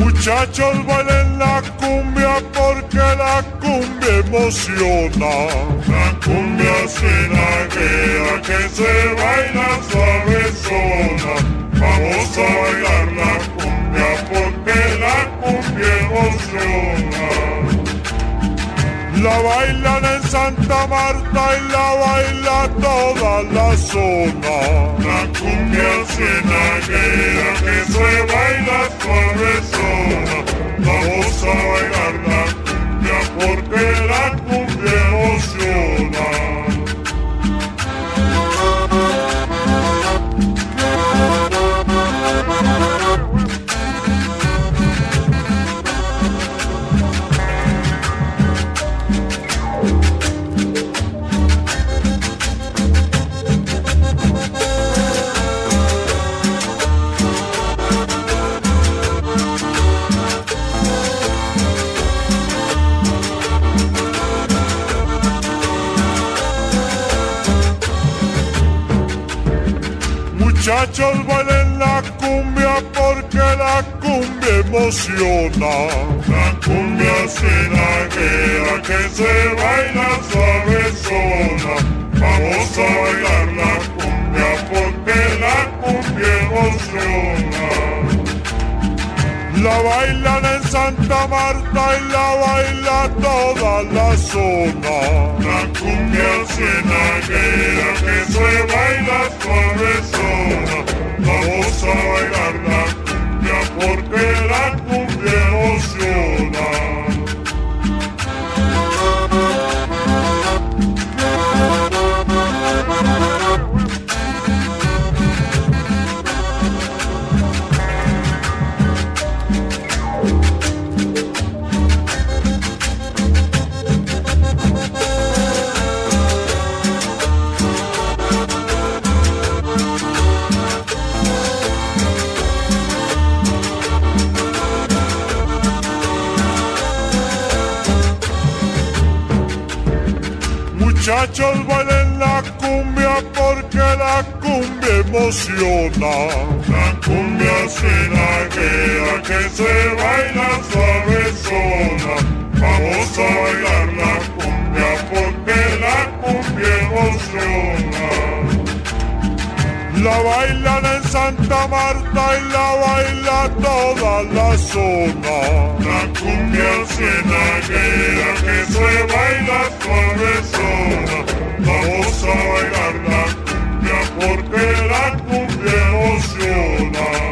Muchachos bailen la cumbia porque la cumbia emociona. La cumbia cienaguera que se baila suavezona. Vamos a bailar la cumbia porque la cumbia emociona. La bailan en Santa Marta y la baila toda la zona. La cumbia cienaguera que se baila suavezona. Muchachos bailen la cumbia porque la cumbia emociona. La cumbia cienaguera que se baila suavezona. Vamos a bailar la cumbia porque la cumbia emociona. La bailan en Santa Marta y la baila toda la zona. La cumbia cienaguera que se baila Muchachos bailen la cumbia porque la cumbia emociona. La cumbia cienaguera que se baila suavezona. Vamos a bailar la cumbia porque la cumbia emociona. La bailan en Santa Marta canta y la baila toda la zona. La cumbia cenaguera que se baila suavezona. Vamos a bailar la cumbia porque la cumbia emociona.